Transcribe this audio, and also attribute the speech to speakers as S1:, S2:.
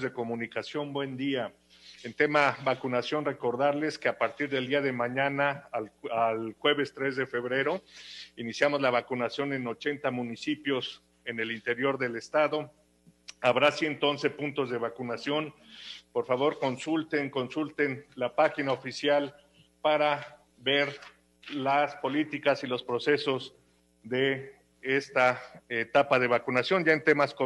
S1: de comunicación, buen día. En tema vacunación, recordarles que a partir del día de mañana al, al, jueves 3 de febrero iniciamos la vacunación en 80 municipios en el interior del estado. Habrá 111 puntos de vacunación. Por favor, consulten, consulten la página oficial para ver las políticas y los procesos de esta etapa de vacunación ya en temas COVID.